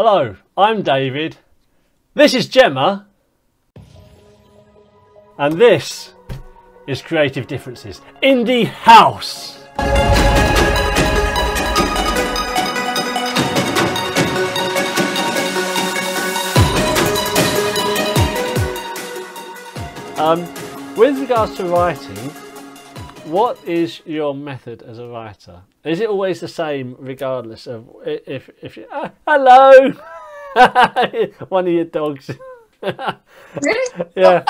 Hello, I'm David. This is Gemma. And this is Creative Differences Indie House. Um, with regards to writing, what is your method as a writer? Is it always the same, regardless of if if you, ah, hello, one of your dogs? Really? yeah.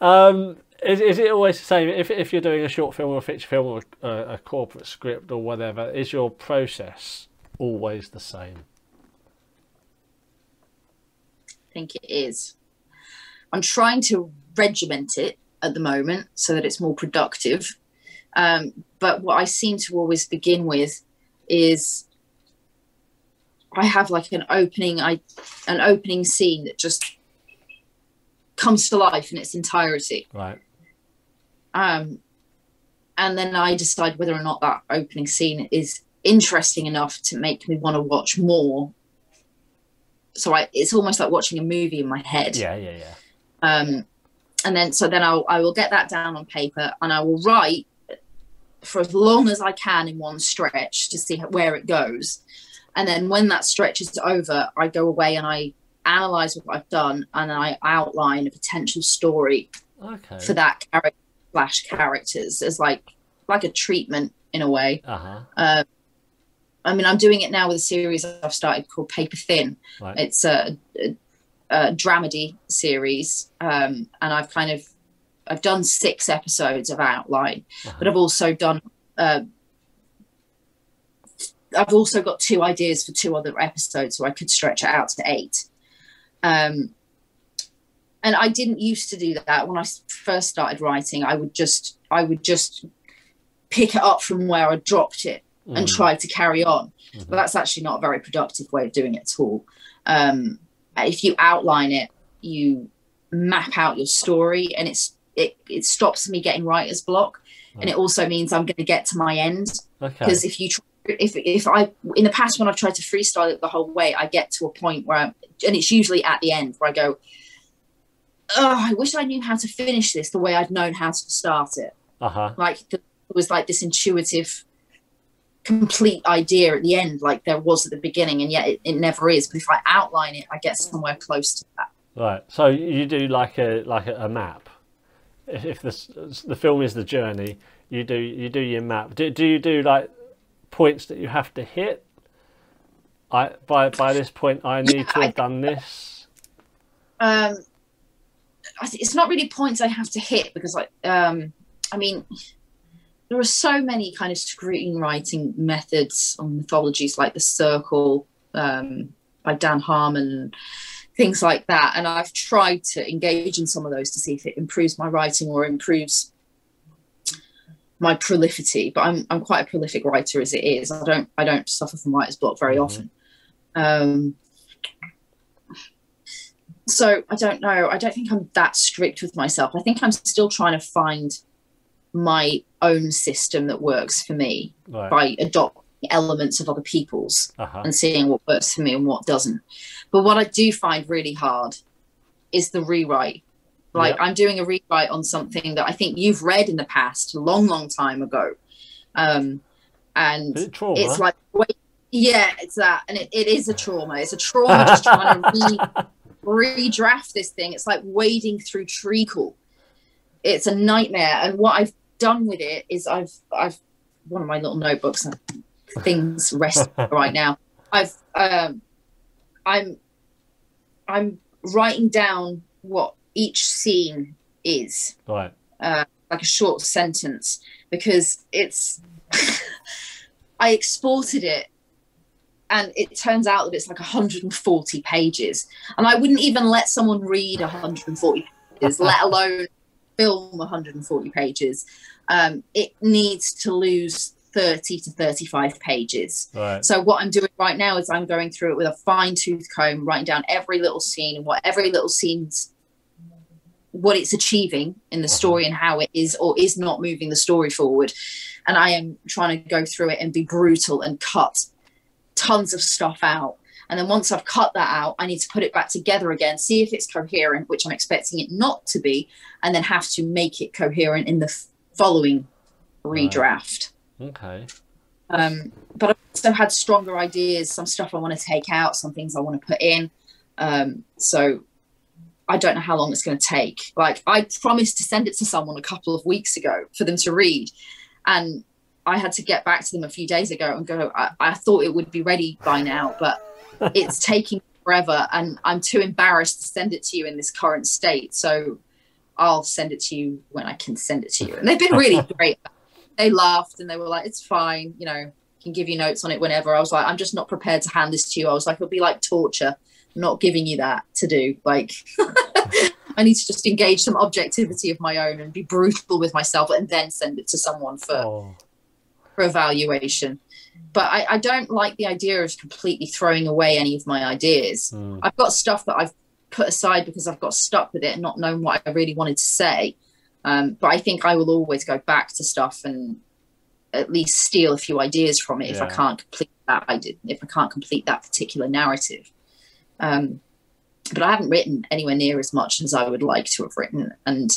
Um, is, is it always the same? If, if you're doing a short film or a feature film or a, a corporate script or whatever, is your process always the same? I think it is. I'm trying to regiment it at the moment so that it's more productive. Um, but what I seem to always begin with is I have like an opening, I an opening scene that just comes to life in its entirety. Right. Um, and then I decide whether or not that opening scene is interesting enough to make me want to watch more. So I, it's almost like watching a movie in my head. Yeah, yeah, yeah. Um, and then so then I'll, I will get that down on paper and I will write for as long as I can in one stretch to see where it goes. And then when that stretch is over, I go away and I analyze what I've done and I outline a potential story Okay. for that character slash characters as like like a treatment in a way. Uh huh. Uh, I mean, I'm doing it now with a series I've started called Paper Thin. Right. It's a, a, a dramedy series, um, and I've kind of I've done six episodes of outline, Uh-huh. but I've also done. Uh, I've also got two ideas for two other episodes, so I could stretch it out to eight. Um, and I didn't used to do that when I first started writing. I would just I would just pick it up from where I dropped it and Mm. try to carry on. Mhm. But that's actually not a very productive way of doing it at all. Um, if you outline it, you map out your story, and it's it it stops me getting writer's block, and it also means I'm going to get to my end Okay. because if you tr- if if I in the past when I've tried to freestyle it the whole way, I get to a point where I'm, and it's usually at the end where I go, oh, I wish I knew how to finish this the way I'd known how to start it Uh huh. like th- it was like this intuitive complete idea at the end like there was at the beginning and yet it, it never is but if i outline it i get somewhere close to that Right. So you do like a like a map. If, the the film is the journey, you do you do your map. Do do you do like points that you have to hit? I by by this point I need to I- have done this. um I it's not really points i have to hit because like um i mean there are so many kind of screenwriting methods or mythologies like the circle um by dan harmon things like that and i've tried to engage in some of those to see if it improves my writing or improves my prolificity but i'm i'm quite a prolific writer as it is i don't i don't suffer from writer's block very Mhm. often um so i don't know i don't think i'm that strict with myself i think i'm still trying to find my own system that works for me Right. by adopting elements of other people's Uh huh. and seeing what works for me and what doesn't. But what I do find really hard is the rewrite. Like Yeah. I'm doing a rewrite on something that I think you've read in the past, a long, long time ago. Um, and it's like, wait, yeah, it's that. And it, it is a trauma. It's a trauma just trying to re, redraft this thing. It's like wading through treacle. It's a nightmare. And what I've done with it is I've, I've, one of my little notebooks, and things rest right now. I've, um, I'm, I'm writing down what each scene is right. uh, like a short sentence because it's I exported it and it turns out that it's like 140 pages and I wouldn't even let someone read 140 pages let alone film 140 pages um, it needs to lose 30 to 35 pages Right. so what I'm doing right now is I'm going through it with a fine tooth comb, writing down every little scene and what every little scene's what it's achieving in the uh-huh. story and how it is or is not moving the story forward. And I am trying to go through it and be brutal and cut tons of stuff out. And then once I've cut that out, I need to put it back together again, see if it's coherent, which I'm expecting it not to be, and then have to make it coherent in the following redraft. Okay. Um, but I've also had stronger ideas, some stuff I want to take out, some things I want to put in. Um, so I don't know how long it's going to take. Like I promised to send it to someone a couple of weeks ago for them to read, and I had to get back to them a few days ago and go. I, I thought it would be ready by now, but it's taking forever, and I'm too embarrassed to send it to you in this current state. So I'll send it to you when I can send it to you. And they've been really great. They laughed and they were like, "It's fine, you know." Can give you notes on it whenever. I was like, I'm just not prepared to hand this to you. I was like, it'll be like torture not giving you that to do. Like, I need to just engage some objectivity of my own and be brutal with myself and then send it to someone for, Oh. for evaluation. But I, I don't like the idea of completely throwing away any of my ideas. Mm. I've got stuff that I've put aside because I've got stuck with it and not known what I really wanted to say. Um, but I think I will always go back to stuff and at least steal a few ideas from it if I can't complete that I did if I can't complete that particular narrative. Um, but I haven't written anywhere near as much as I would like to have written, and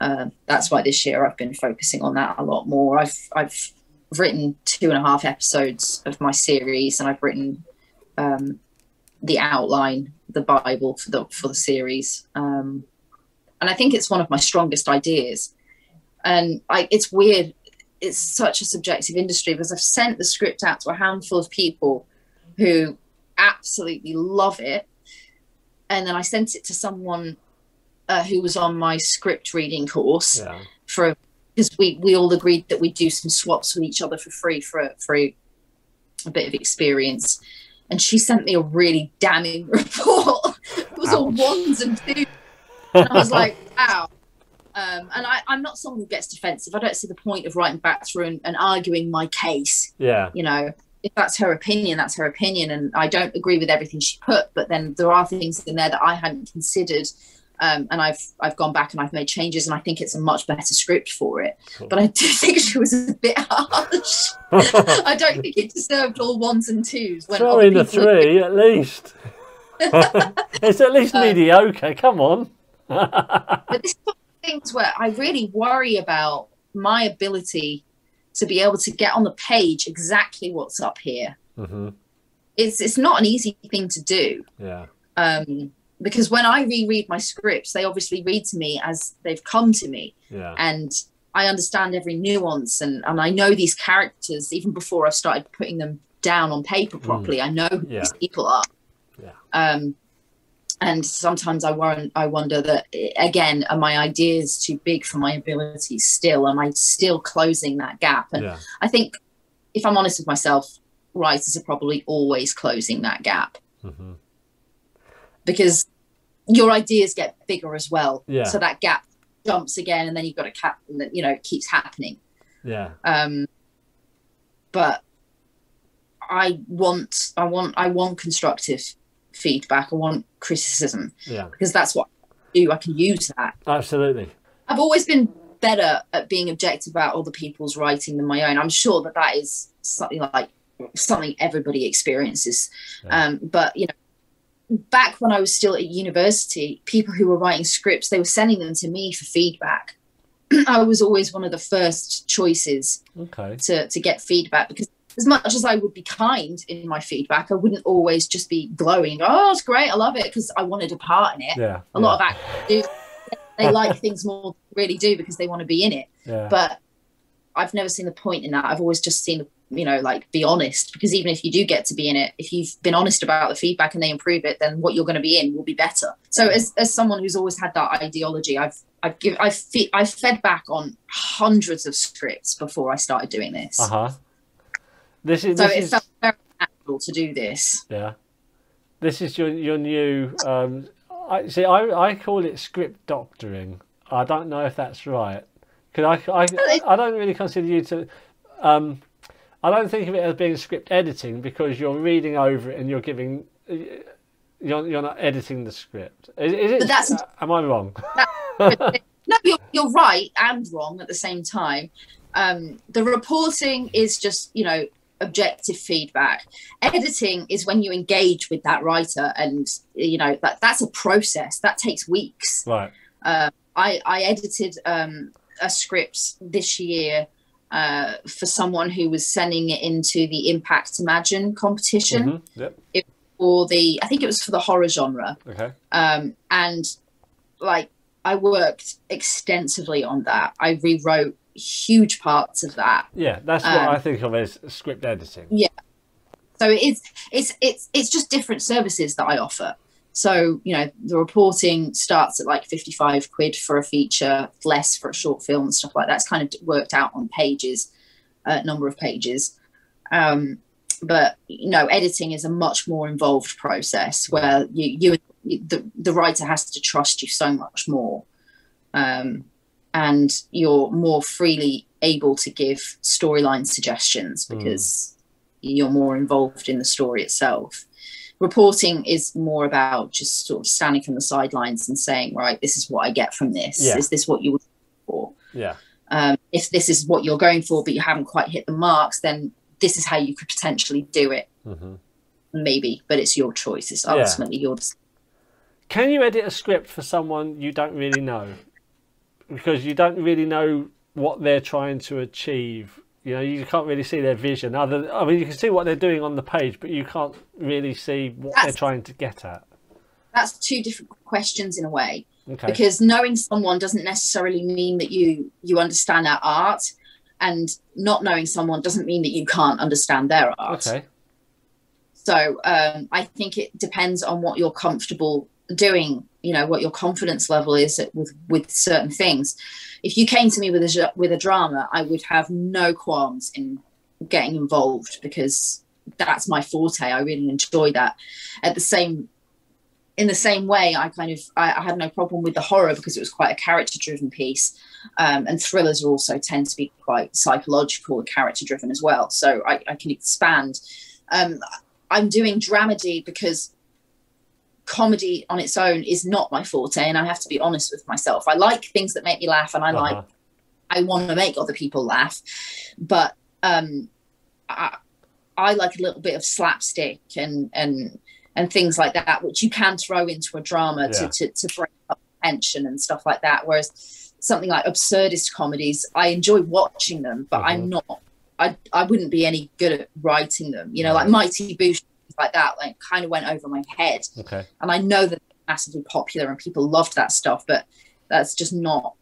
uh, that's why this year I've been focusing on that a lot more. I've I've written two and a half episodes of my series, and I've written um, the outline, the Bible for the for the series, um, and I think it's one of my strongest ideas. And I, it's weird. It's such a subjective industry because I've sent the script out to a handful of people who absolutely love it, and then I sent it to someone uh, who was on my script reading course Yeah. for because we we all agreed that we'd do some swaps with each other for free for a, for a, a bit of experience and she sent me a really damning report it was all ones and twos and i was like wow um, and I, i'm not someone who gets defensive i don't see the point of writing back through and, and arguing my case Yeah. you know if that's her opinion that's her opinion and i don't agree with everything she put but then there are things in there that i hadn't considered um, and i've i've gone back and i've made changes and i think it's a much better script for it Cool. but i do think she was a bit harsh i don't think it deserved all ones and twos when Throw in a three at least. it's at least Um, mediocre. Come on. But this is one of the things where i really worry about my ability to be able to get on the page exactly what's up here hmm it's it's not an easy thing to do Yeah. um, because when I reread my scripts, they obviously read to me as they've come to me, Yeah. and I understand every nuance, and and I know these characters even before I've started putting them down on paper properly. I know who Yeah. these people are. Yeah. Um, and sometimes I won- I wonder that again, are my ideas too big for my abilities? Still, am I still closing that gap? And Yeah. I think, if I'm honest with myself, writers are probably always closing that gap hmm because your ideas get bigger as well. Yeah. So that gap jumps again, and then you've got a cap, you know, it keeps happening. Yeah. Um, but I want, I want, I want constructive feedback. I want criticism Yeah. because that's what I do. I can use that. Absolutely. I've always been better at being objective about other people's writing than my own. I'm sure that that is something like something everybody experiences. Yeah. Um, but you know, back when I was still at university, people who were writing scripts, they were sending them to me for feedback. I was always one of the first choices Okay. to to get feedback because as much as I would be kind in my feedback, I wouldn't always just be glowing. Oh, it's great, I love it because I wanted a part in it. Yeah. A lot of actors do. They like things more, than really do because they want to be in it. Yeah. But I've never seen the point in that. I've always just seen, you know, like be honest because even if you do get to be in it, if you've been honest about the feedback and they improve it, then what you're going to be in will be better. So as, as someone who's always had that ideology, I've I've give I've fe- I've fed back on hundreds of scripts before I started doing this. Uh huh. This is So this it is very natural to do this. yeah. This is your your new. Um, I see. I I call it script doctoring. I don't know if that's right because I, I I don't really consider you to. Um, I don't think of it as being script editing because you're reading over it and you're giving. You're, you're not editing the script. Is, is it? But that's- am I wrong? no, you're, you're right and wrong at the same time. Um, the reporting is just, you know, objective feedback. Editing is when you engage with that writer, and you know that that's a process that takes weeks. Right. Uh, I I edited um, a script this year uh, for someone who was sending it into the Impact Imagine competition Mhm. Yep. for the I think it was for the horror genre, Okay. um, and like I worked extensively on that. I rewrote huge parts of that. Yeah, that's what Um, I think of as script editing. Yeah. So it is it's it's it's just different services that I offer. So you know the reporting starts at like fifty five quid for a feature, less for a short film and stuff like that. It's kind of worked out on pages, uh, number of pages. Um, but you know, editing is a much more involved process where you you the the writer has to trust you so much more, um, and you're more freely able to give storyline suggestions because you're more involved in the story itself. Reporting is more about just sort of standing from the sidelines and saying, right, this is what I get from this. Yeah. Is this what you would for? Yeah. Um, if this is what you're going for, but you haven't quite hit the marks, then this is how you could potentially do it. hmm Maybe, but it's your choice. It's Yeah. ultimately your decision. Can you edit a script for someone you don't really know? Because you don't really know what they're trying to achieve. You know, you can't really see their vision. Other, I mean, you can see what they're doing on the page, but you can't really see what they're trying to get at. That's two different questions in a way. Okay. because knowing someone doesn't necessarily mean that you you understand their art and not knowing someone doesn't mean that you can't understand their art Okay. so um, i think it depends on what you're comfortable doing you know what your confidence level is with with certain things. If you came to me with a with a drama i would have no qualms in getting involved because that's my forte. I really enjoy that. At the same in the same way i kind of i, I had no problem with the horror because it was quite a character driven piece um, and thrillers also tend to be quite psychological and character driven as well. So i, I can expand. Um, i'm doing dramedy because comedy on its own is not my forte and i have to be honest with myself i like things that make me laugh and i like Uh-huh. I want to make other people laugh, but um, I, I like a little bit of slapstick and and and things like that, which you can throw into a drama Yeah. to, to to break up tension and stuff like that. Whereas something like absurdist comedies, I enjoy watching them, but I'm not. I I wouldn't be any good at writing them. You know, like Mighty Boosh, like that, like kind of went over my head Okay. and I know that massively popular and people loved that stuff, but that's just not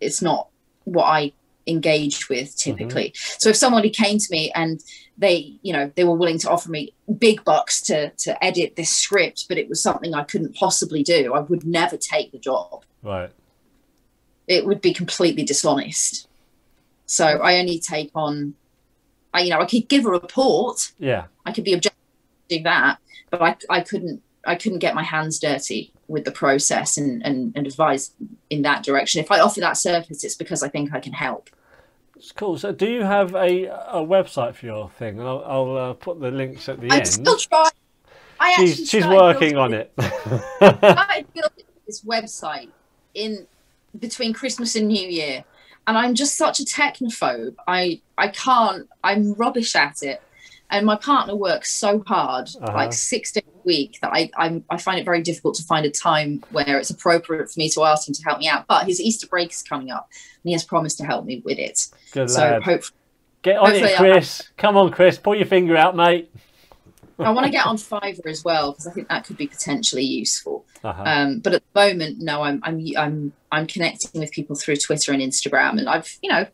it's not what I engage with mm-hmm. typically. So if somebody came to me and they, you know, they were willing to offer me big bucks to to edit this script, but it was something I couldn't possibly do, I would never take the job. Right. It would be completely dishonest. So I only take on I you know, I could give a report, Yeah. I could be objective do that, but I, I couldn't I couldn't get my hands dirty with the process and, and, and advise in that direction. If I offer that service, it's because I think I can help. It's cool. So, do you have a a website for your thing? And I'll, I'll uh, put the links at the I'm end. still trying. I She's she's working building- on it. I building this website in between Christmas and New Year, and I'm just such a technophobe. I I can't. I'm rubbish at it, and my partner works so hard, Uh-huh. like six days a week, that I I'm, I find it very difficult to find a time where it's appropriate for me to ask him to help me out. But his Easter break is coming up, and he has promised to help me with it. Good so lad. hopefully, Get on hopefully it, I'll- Chris. Come on, Chris. Pull your finger out, mate. I want to get on Fiverr as well because I think that could be potentially useful. Uh-huh. Um, but at the moment, no, I'm I'm I'm I'm connecting with people through Twitter and Instagram, and I've you know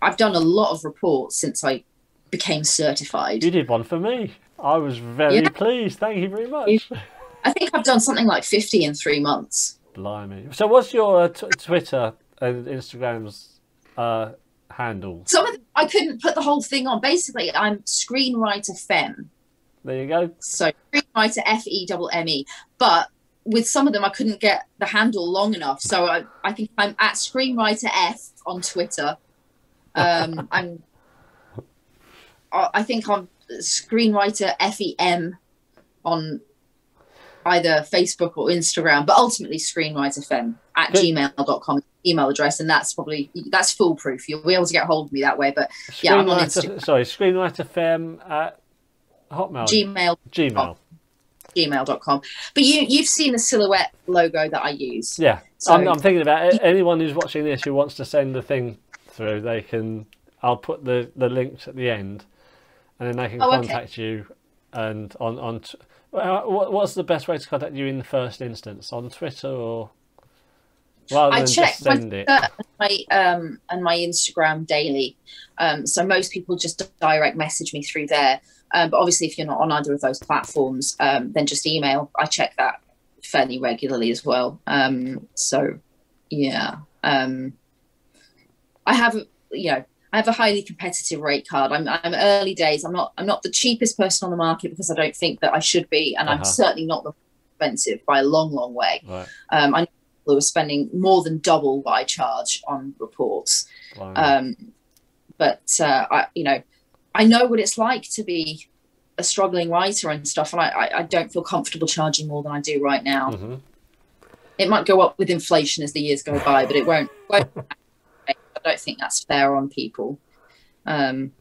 I've done a lot of reports since I became certified. you did one for me. I was very Yeah. pleased. Thank you very much. I think I've done something like 50 in three months. Blimey. So, what's your uh, t- Twitter and Instagram's uh, handle? Some of them, I couldn't put the whole thing on. Basically, I'm screenwriter femme, There you go. so screenwriter F E double M E. But with some of them, I couldn't get the handle long enough, so I, I think I'm at screenwriter F on Twitter. Um, I'm, I I think I'm screenwriter F E M on either Facebook or Instagram, but ultimately screenwriter fem at Good. gmail.com email address, and that's probably that's foolproof. You'll be able to get hold of me that way. But Yeah, I'm on Screenwriter, sorry, Screenwriter fem at Hotmail. Gmail Gmail. gmail.com. But you you've seen the silhouette logo that I use. Yeah, So- I'm, I'm thinking about it. anyone who's watching this who wants to send the thing through. They can. I'll put the the links at the end, and then they can Oh, okay. contact you. And on on, what's the best way to contact you in the first instance? On Twitter or rather I than check just my it? And my um and my Instagram daily. Um, so most people just direct message me through there. Um, but obviously, if you're not on either of those platforms, um, then just email. I check that fairly regularly as well. Um, so yeah, um, I have you know I have a highly competitive rate card. I'm I'm early days. I'm not I'm not the cheapest person on the market because I don't think that I should be, and I'm Uh-huh. certainly not the expensive by a long long way. Right. Um, I know people who are spending more than double what I charge on reports. blimey. Um, but uh, I, you know, I know what it's like to be a struggling writer and stuff, and I, I, I don't feel comfortable charging more than I do right now. Mhm. It might go up with inflation as the years go by, but it won't. won't I don't think that's fair on people. Um,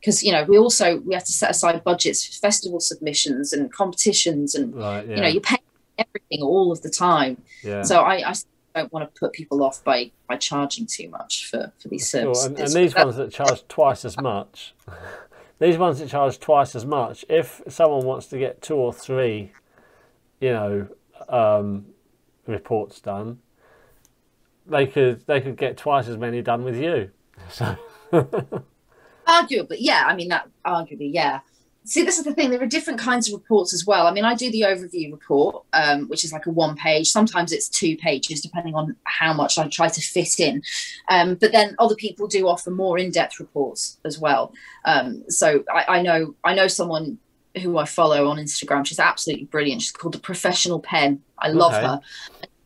because you know we also we have to set aside budgets for festival submissions and competitions and Right. Yeah. you know you're paying everything all of the time yeah. so I, I don't want to put people off by by charging too much for for these Sure, services. and, and these ones that charge twice as much, these ones that charge twice as much, if someone wants to get two or three, you know, um, reports done, they could they could get twice as many done with you. So arguably, yeah. I mean that arguably, yeah. See, this is the thing. There are different kinds of reports as well. I mean, I do the overview report, um, which is like a one page. Sometimes it's two pages, depending on how much I try to fit in. Um, but then other people do offer more in depth reports as well. Um, so I, I know I know someone who I follow on Instagram. She's absolutely brilliant. She's called the Professional Pen. I love Okay. her.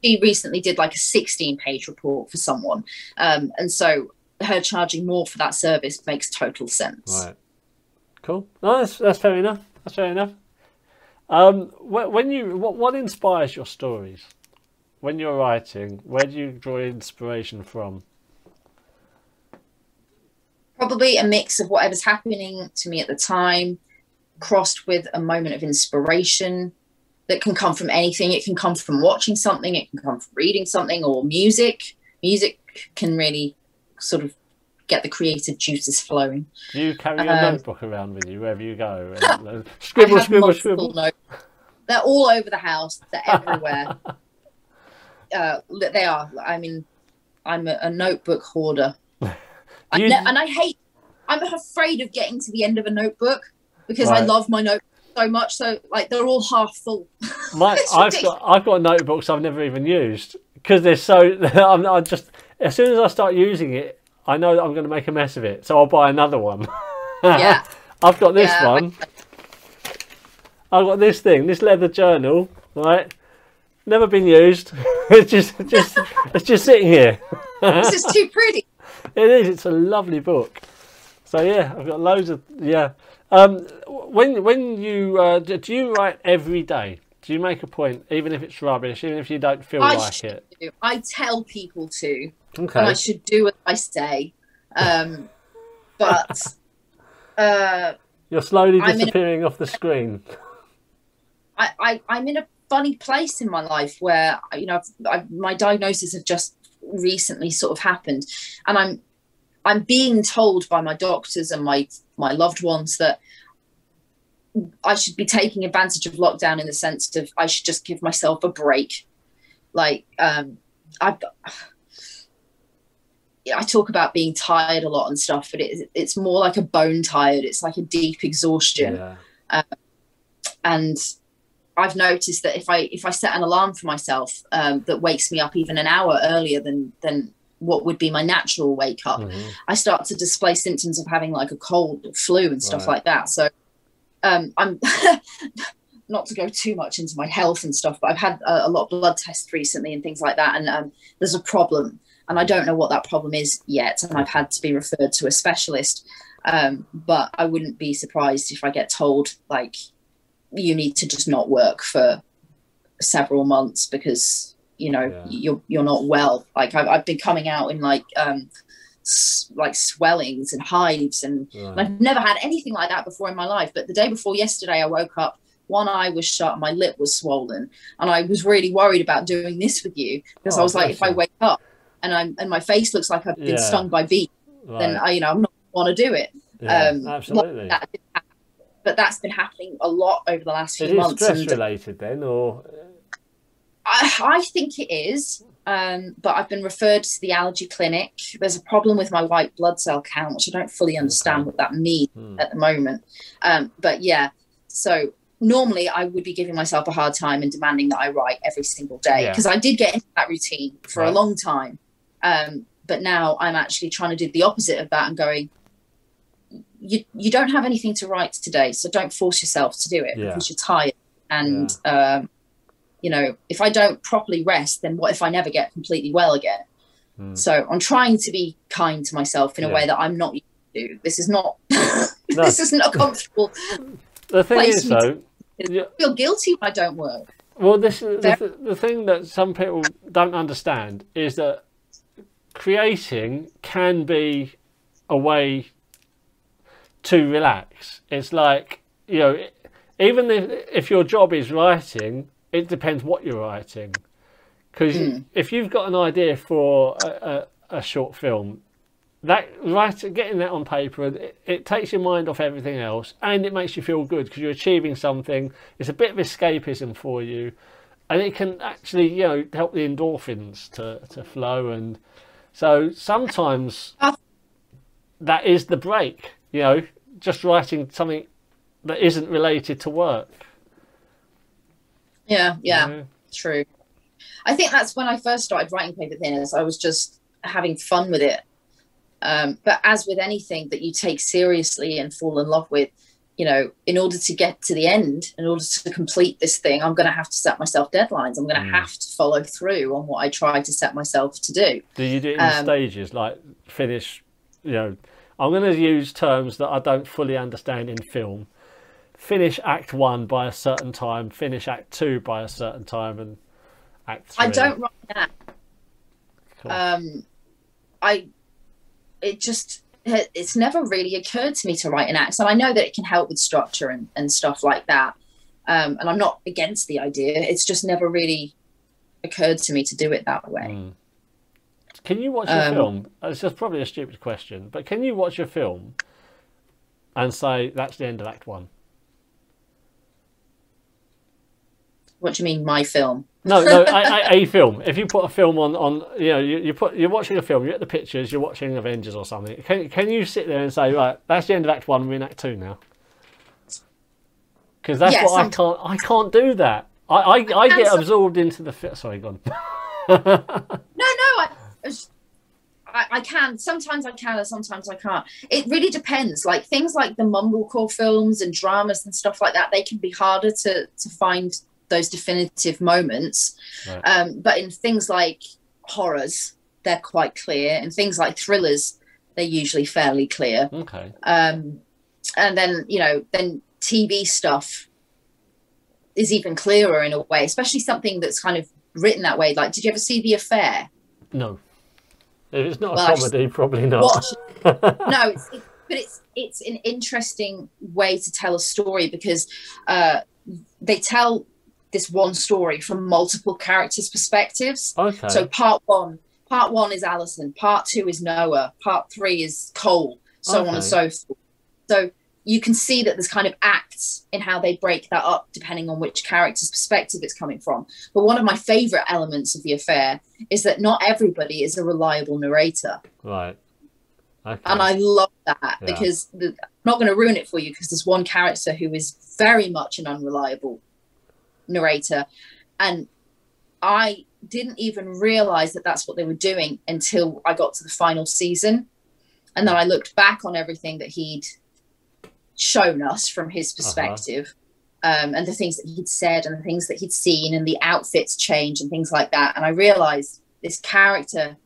She recently did like a 16 page report for someone, um, and so her charging more for that service makes total sense. right, cool. No, that's that's fair enough. That's fair enough. Um, when you what what inspires your stories? When you're writing, where do you draw inspiration from? Probably a mix of whatever's happening to me at the time, crossed with a moment of inspiration that can come from anything. It can come from watching something, it can come from reading something, or music. Music can really sort of get the creative juices flowing. Do you carry your Um, notebook around with you wherever you go? And, uh, scribble, scribble, scribble. notes. They're all over the house. They're everywhere. uh, they are. I mean, I'm a, a notebook hoarder. I ne- and I hate. I'm afraid of getting to the end of a notebook because I love my notebook so much. So like they're all half full. My, I've got I've got notebooks I've never even used because they're so. I'm I just as soon as I start using it, I know that I'm going to make a mess of it, so I'll buy another one. Yeah. I've got this Yeah. one. I've got this thing, this leather journal, right? Never been used. it's just just it's just sitting here. this is too pretty. It is. It's a lovely book. So yeah, I've got loads of yeah. Um, when when you uh, do do you write every day? Do you make a point, even if it's rubbish, even if you don't feel I like it? do. I tell people to, and Okay. I should do what I say. Um, but uh, You're slowly I'm a- disappearing off the screen. I, I I'm in a funny place in my life where you know I've, I've, my diagnosis have just recently sort of happened, and I'm I'm being told by my doctors and my my loved ones that I should be taking advantage of lockdown in the sense of I should just give myself a break. Like um, I I talk about being tired a lot and stuff, but it, it's more like a bone tired. It's like a deep exhaustion Yeah. and I've noticed that if I if I set an alarm for myself um, that wakes me up even an hour earlier than than what would be my natural wake up, Mhm. I start to display symptoms of having like a cold or flu and stuff Right. like that. So um, I'm not to go too much into my health and stuff, but I've had a, a lot of blood tests recently and things like that, and um, there's a problem, and I don't know what that problem is yet, and I've had to be referred to a specialist. Um, but I wouldn't be surprised if I get told like you need to just not work for several months because you know Yeah. you're you're not well like I've, I've been coming out in like um s- like swellings and hives and and I've never had anything like that before in my life. But the day before yesterday, I woke up, one eye was shut, my lip was swollen, and I was really worried about doing this with you because I Oh, was like, if I wake up and I'm and my face looks like I've been Yeah. stung by bees, then I, you know, I'm not want to do it. Yeah, um, absolutely. That. But that's been happening a lot over the last few Is it months. stress related then, or I, think it is. Um, but I've been referred to the allergy clinic. There's a problem with my white blood cell count, which I don't fully understand what that means Hmm. at the moment. Um, but yeah, so normally I would be giving myself a hard time and demanding that I write every single day Yeah. because I did get into that routine for Right. a long time. Um, but now I'm actually trying to do the opposite of that and going, you you don't have anything to write today, so don't force yourself to do it Yeah. because you're tired. And um, you know, if I don't properly rest, then what if I never get completely well again? Hmm. So I'm trying to be kind to myself in a Yeah. way that I'm not used to. This is not. No. this isn't a comfortable. the thing place is though, yeah, I feel guilty when I don't work. Well, this is the, th- the thing that some people don't understand is that creating can be a way to relax. It's like you know, even if if your job is writing, it depends what you're writing. Because Mm. if you've got an idea for a, a, a short film, that writing, getting that on paper, it, it takes your mind off everything else, and it makes you feel good because you're achieving something. It's a bit of escapism for you, and it can actually, you know, help the endorphins to to flow. And so sometimes Ah. that is the break. You know, just writing something that isn't related to work. Yeah, yeah, true. I think that's when I first started writing paper thinners. I was just having fun with it. Um, but as with anything that you take seriously and fall in love with, you know, in order to get to the end, in order to complete this thing, I'm going to have to set myself deadlines. I'm going to Mm. have to follow through on what I try to set myself to do. Do you do it in Um, stages, like finish? You know, I'm going to use terms that I don't fully understand in film. Finish Act One by a certain time. Finish Act Two by a certain time, and Act Three. I don't write that. Cool. um i it just it's never really occurred to me to write an act so i know that it can help with structure and, and stuff like that um and i'm not against the idea it's just never really occurred to me to do it that way Mm. Can you watch a Um, film? It's just probably a stupid question, but can you watch a film and say that's the end of Act One? What do you mean my film No, no, a, film. If you put a film on, on you know, you, you put you're watching a film, you're at the pictures, you're watching Avengers or something. Can can you sit there and say, right, that's the end of Act One, we're in Act Two now? Because that's Yes, what I I'm- can't. I can't do that. I I, I get absorbed into the. Fi- Sorry, gone. no no I, I I can sometimes I can and sometimes I can't. It really depends. Like things like the mumblecore films and dramas and stuff like that, they can be harder to to find those definitive moments. Right. Um, but in things like horrors, they're quite clear. And things like thrillers, they're usually fairly clear. okay. Um, and then you know, then TV stuff is even clearer in a way, especially something that's kind of written that way. Like, did you ever see The Affair? No. If it's not a Well, just- comedy, probably not. watch no it's it, but it's it's an interesting way to tell a story because uh they tell this one story from multiple characters perspectives Okay. so part one part one is Alison part two is Noah part three is Cole so on and so forth so you can see that there's kind of acts in how they break that up depending on which character's perspective it's coming from but one of my favorite elements of the affair is that not everybody is a reliable narrator right. Okay. and I love that Yeah. because the, I'm not going to ruin it for you because there's one character who is very much an unreliable narrator, and I didn't even realize that that's what they were doing until I got to the final season, and then I looked back on everything that he'd shown us from his perspective. Um, and the things that he'd said and the things that he'd seen and the outfits change and things like that and i realized this character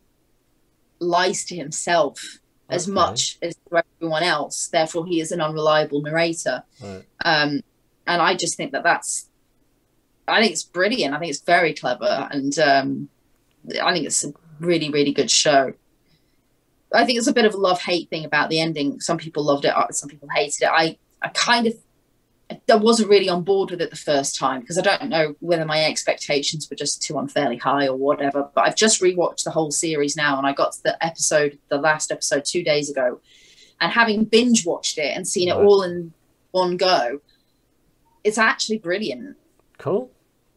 lies to himself as much as to everyone else. Therefore, he is an unreliable narrator. Right. Um, and I just think that that's, I think it's brilliant. I think it's very clever, and um, I think it's a really, really good show. I think it's a bit of a love hate thing about the ending. Some people loved it, some people hated it. I, I kind of, I wasn't really on board with it the first time because I don't know whether my expectations were just too unfairly high or whatever. But I've just rewatched the whole series now, and I got to the episode, the last episode, two days ago, and having binge watched it and seen it all in one go, it's actually brilliant. Cool.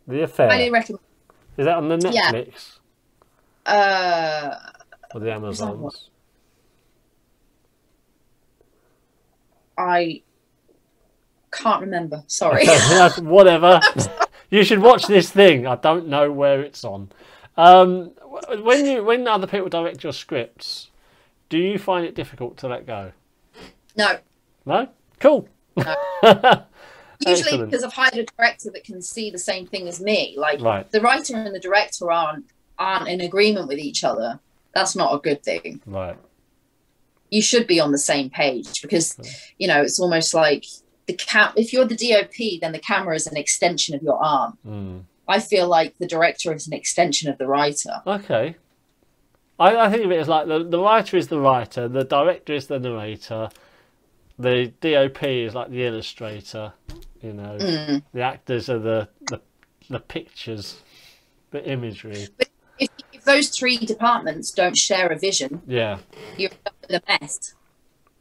The affair. Highly recommend. Is that on the Yeah. Netflix Uh, or the Amazons? I can't remember. Sorry. Whatever. you should watch this thing. I don't know where it's on. Um, when you when other people direct your scripts, do you find it difficult to let go? no, No. Cool. usually Excellent. because I've hired a director that can see the same thing as me. Like Right. the writer and the director aren't aren't in agreement with each other. That's not a good thing. Right. You should be on the same page because you know it's almost like the cam. If you're the DOP, then the camera is an extension of your arm. Mm. I feel like the director is an extension of the writer. Okay. I, I think of it as like the, the writer is the writer, the director is the narrator, the DOP is like the illustrator, you know, Mm. the actors are the, the the pictures, the imagery. If, if those three departments don't share a vision, Yeah. you're the mess.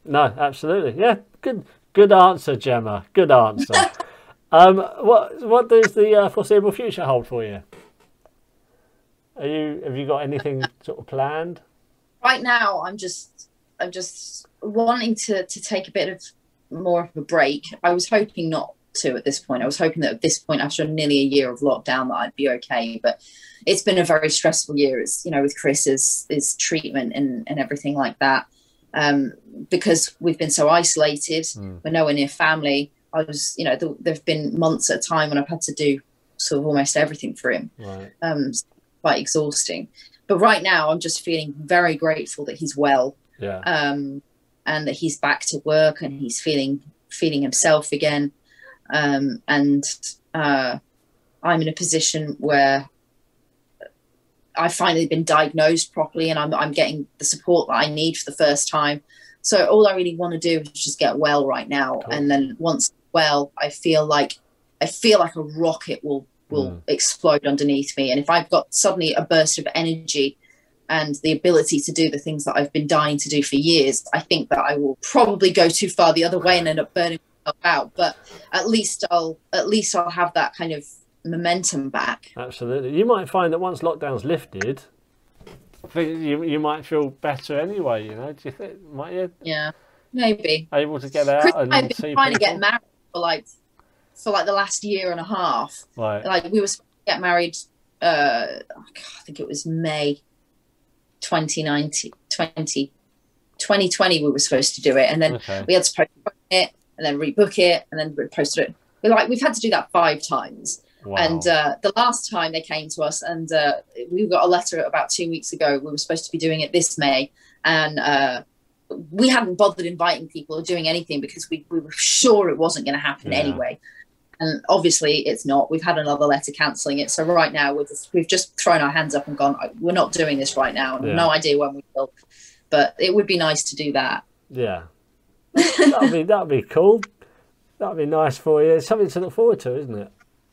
No, absolutely. Yeah. Good good answer, Gemma. Good answer. um, what what does the uh, foreseeable future hold for you? Are you have you got anything sort of planned? right now i'm just i'm just wanting to to take a bit of more of a break i was hoping not to at this point i was hoping that at this point after nearly a year of lockdown that i'd be okay but it's been a very stressful year it's you know with chris's his treatment and and everything like that um because we've been so isolated Mm. we're nowhere near family i was you know there have been months at a time when i've had to do sort of almost everything for him Right. um, quite exhausting. But right now, I'm just feeling very grateful that he's well Yeah. um, and that he's back to work and he's feeling feeling himself again. Um, and uh, I'm in a position where I've finally been diagnosed properly and I'm, I'm getting the support that I need for the first time. So all I really want to do is just get well right now. Cool. And then once well, I feel like I feel like a rocket will will Mm. explode underneath me. And if I've got suddenly a burst of energy and the ability to do the things that I've been dying to do for years, I think that I will probably go too far the other way and end up burning out. But at least I'll at least I'll have that kind of momentum back. Absolutely. You might find that once lockdown's lifted, you you might feel better anyway. You know, do you think? Might you Yeah, maybe. able to get out Chris and I've been see trying to get married for like for like the last year and a half. Right. Like we were supposed to get married. Uh, I think it was May 2019, 20, 2020 We were supposed to do it, and then Okay. we had to postpone it, and then rebook it, and then we posted it. We like we've had to do that five times. Wow. And uh, the last time they came to us, and uh, we got a letter about two weeks ago. We were supposed to be doing it this May, and uh, we hadn't bothered inviting people or doing anything because we, we were sure it wasn't going to happen Yeah. anyway. And obviously, it's not. We've had another letter cancelling it. So right now, we've just, we've just thrown our hands up and gone. We're not doing this right now. and Yeah. No idea when we will, but it would be nice to do that. yeah. That'd be that'd be cool. That'd be nice for you. It's something to look forward to, isn't it?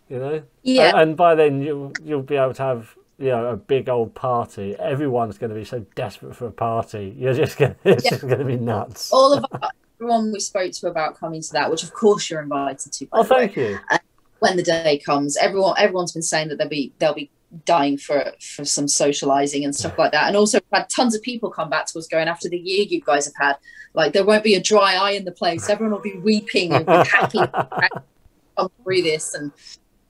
You know. Yeah. And, and by then you'll you'll be able to have you know a big old party. Everyone's going to be so desperate for a party. You're just going. It's Yeah. just going to be nuts. All of our, everyone we spoke to about coming to that, which of course you're invited to. Oh, the way. thank you. Uh, when the day comes everyone everyone's been saying that they'll be they'll be dying for for some socializing and stuff like that and also had tons of people come back to us going after the year you guys have had like there won't be a dry eye in the place everyone will be weeping and to come through this and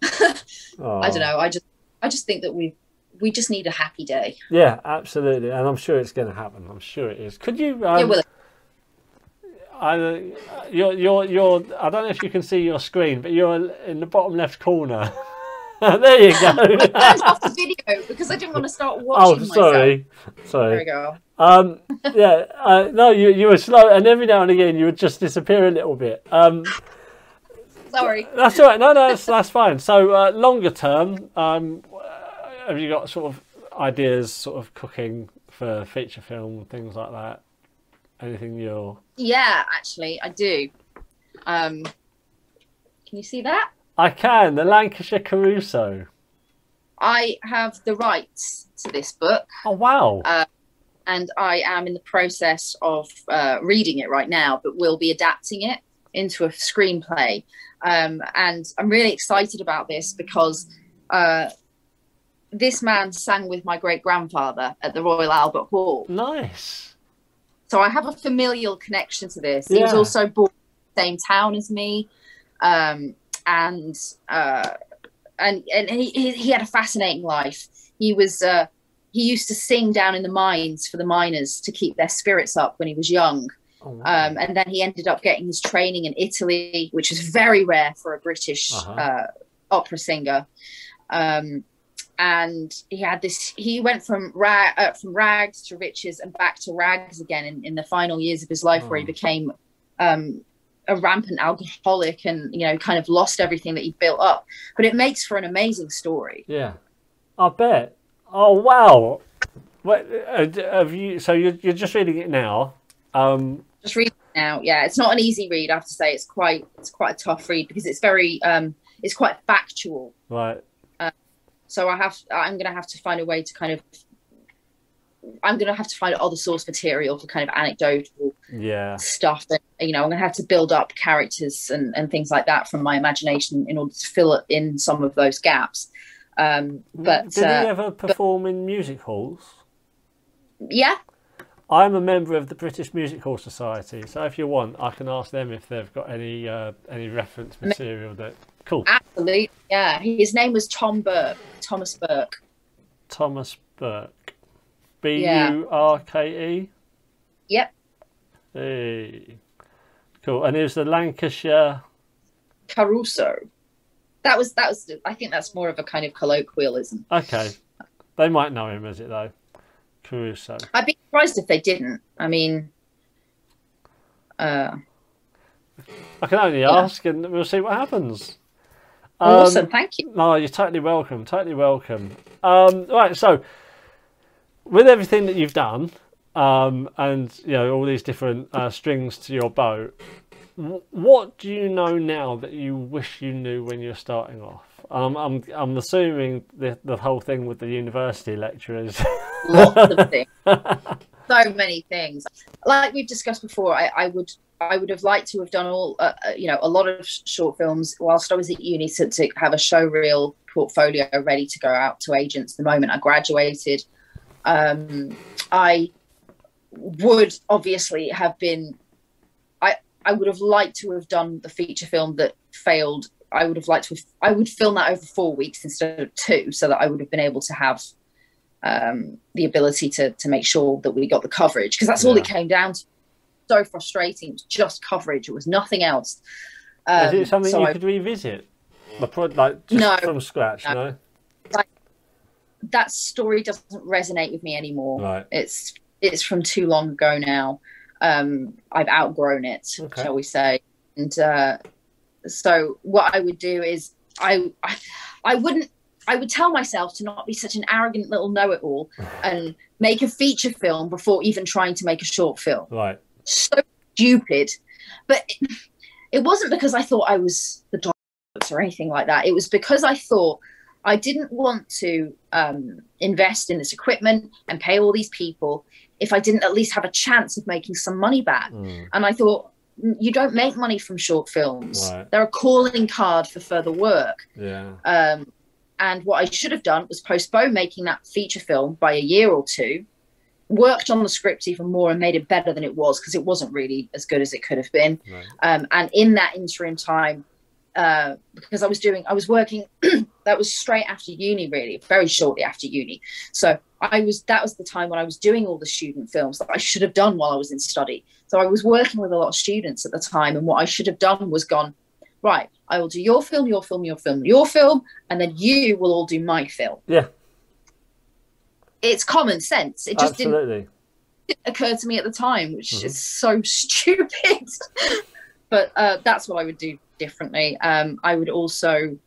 i don't know i just i just think that we we just need a happy day Yeah, absolutely, and I'm sure it's going to happen. I'm sure it is. Could you? Um, yeah well I, you're, you're, you're, I don't know if you can see your screen, but you're in the bottom left corner. there you go. I turned off the video because I didn't want to start oh, watching myself. sorry. There we go. Um, yeah, uh, no, you, you were slow, and every now and again you would just disappear a little bit. Um, Sorry. That's all right. No, no, that's, that's fine. So uh, longer term, um, have you got sort of ideas, sort of cooking for feature film, things like that? Anything you're? Yeah, actually, I do. Um, can you see that? I can. The Lancashire Caruso. I have the rights to this book, Oh wow! Uh, and I am in the process of uh, reading it right now, but we'll be adapting it into a screenplay. Um, and I'm really excited about this because uh, this man sang with my great grandfather at the Royal Albert Hall. nice. So I have a familial connection to this. He was also born in the same town as me. Um, and uh, and and he, he had a fascinating life. He was uh, he used to sing down in the mines for the miners to keep their spirits up when he was young. Oh, wow. Um, and then he ended up getting his training in Italy, which is very rare for a British Uh-huh. uh, opera singer. Um, and he had this. He went from rag, uh, from rags to riches and back to rags again in, in the final years of his life, where he Oh. became um, a rampant alcoholic and you know kind of lost everything that he built up. But it makes for an amazing story. yeah, I bet. Oh wow! What uh, have you? So you're you're just reading it now. Um, just read it now yeah it's not an easy read i have to say it's quite it's quite a tough read because it's very um it's quite factual right. so i have i'm gonna have to find a way to kind of i'm gonna have to find other source material for kind of anecdotal Yeah. stuff that you know i'm gonna have to build up characters and, and things like that from my imagination in order to fill in some of those gaps um but did uh, he ever perform in music halls? yeah I'm a member of the British Music Hall Society, so if you want, I can ask them if they've got any uh, any reference material that. Cool. absolutely yeah his name was tom burke thomas burke Thomas Burke. B U R K E. yep Hey. Cool. And it was the Lancashire. Caruso. That was that was. I think that's more of a kind of colloquialism. Okay. They might know him as it though. Caruso. I'd be surprised if they didn't. I mean, uh, I can only Yeah. ask, and we'll see what happens. awesome. Um, Thank you. No, you're totally welcome. Totally welcome. Um, right, so with everything that you've done, um, and you know all these different uh, strings to your bow, what do you know now that you wish you knew when you're starting off? Um, I'm I'm assuming the the whole thing with the university lecturers. Lots of things. So many things. Like we've discussed before, I, I would I would have liked to have done all uh, uh, you know a lot of short films whilst I was at uni to, to have a show reel portfolio ready to go out to agents the moment I graduated. Um, I would obviously have been I I would have liked to have done the feature film that failed. I would have liked to have I would film that over four weeks instead of two so that I would have been able to have um, the ability to to make sure that we got the coverage because that's all it came down to. So frustrating. It was just coverage. It was nothing else. Is Um, it something so you I- could revisit? The pro- like just No. from scratch, No. no? that story doesn't resonate with me anymore. Right. It's it's from too long ago now. Um, I've outgrown it, Okay. shall we say? And uh, so what I would do is I, I I wouldn't I would tell myself to not be such an arrogant little know-it-all and make a feature film before even trying to make a short film. Right. so stupid. But it, it wasn't because I thought I was the dogs or anything like that. It was because I thought I didn't want to um, invest in this equipment and pay all these people if I didn't at least have a chance of making some money back. Mm. And I thought, "Mm, you don't make money from short films. Right. They're a calling card for further work. Yeah. Um, and what I should have done was postpone making that feature film by a year or two, worked on the script even more and made it better than it was because it wasn't really as good as it could have been. Right. Um, and in that interim time, uh, because I was doing, I was working, that was straight after uni, really, very shortly after uni. So I was, that was the time when I was doing all the student films that I should have done while I was in study. So I was working with a lot of students at the time. And what I should have done was gone, right, I will do your film, your film, your film, your film, and then you will all do my film. Yeah. It's common sense. It just didn't occur to me at the time, which Mhm. is so stupid. but uh, that's what I would do differently. Um, I would also,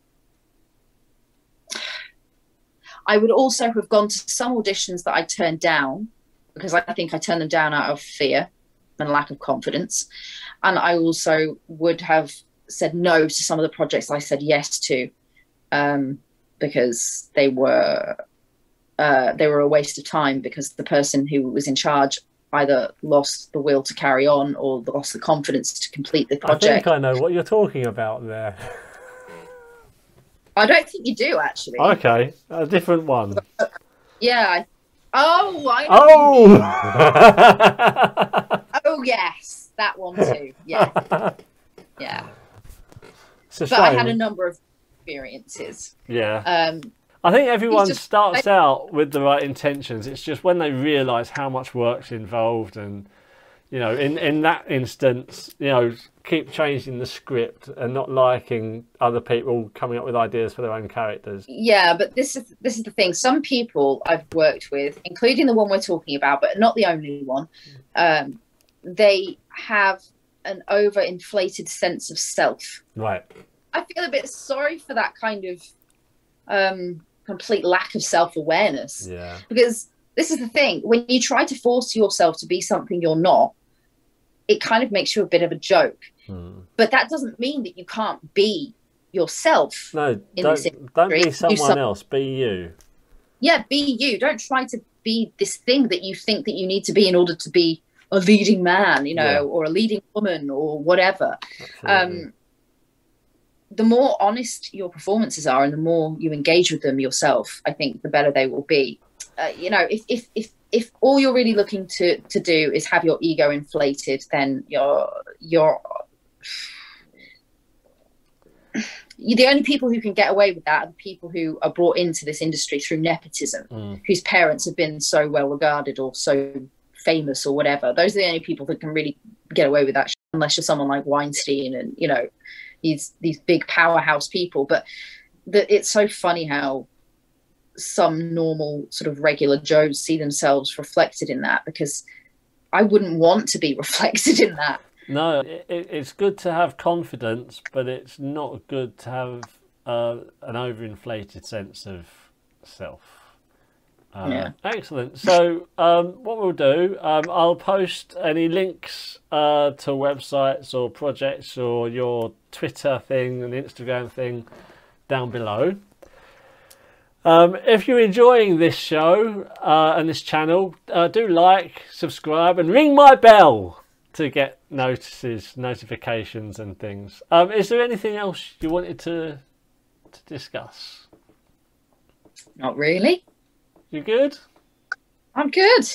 I would also have gone to some auditions that I turned down because I think I turned them down out of fear and lack of confidence, and I also would have said no to some of the projects I said yes to um, because they were uh, they were a waste of time because the person who was in charge either lost the will to carry on or lost the confidence to complete the project. I think I know what you're talking about there. I don't think you do actually. Okay, a different one. Yeah. Oh, I. Oh! Oh yes, that one too. Yeah, yeah. But I had a number of experiences. Yeah. Um, I think everyone just- starts out with the right intentions. It's just when they realise how much work's involved, and you know, in in that instance, you know, keep changing the script and not liking other people coming up with ideas for their own characters. yeah, but this is this is the thing. Some people I've worked with, including the one we're talking about, but not the only one, um, they have an overinflated sense of self. Right. I feel a bit sorry for that kind of um, complete lack of self awareness. Yeah. because this is the thing when you try to force yourself to be something you're not it kind of makes you a bit of a joke Hmm. but that doesn't mean that you can't be yourself No, In don't this don't be someone some- else. Be you. yeah be you don't try to be this thing that you think that you need to be in order to be a leading man you know Yeah. or a leading woman or whatever um the more honest your performances are and the more you engage with them yourself i think the better they will be uh, you know if if if if all you're really looking to to do is have your ego inflated then you're you're you the only people who can get away with that are the people who are brought into this industry through nepotism Mm. whose parents have been so well regarded or so famous or whatever those are the only people that can really get away with that unless you're someone like weinstein and you know these these big powerhouse people but the, it's so funny how some normal sort of regular joes see themselves reflected in that because i wouldn't want to be reflected in that No, it- it's good to have confidence, but it's not good to have uh, an overinflated sense of self. Uh, Yeah. Excellent. So, um, what we'll do, um, I'll post any links uh, to websites or projects or your Twitter thing and Instagram thing down below. Um, if you're enjoying this show uh, and this channel, uh, do like, subscribe, and ring my bell to get notices, notifications, and things. Um, is there anything else you wanted to to discuss? not really You good? i'm good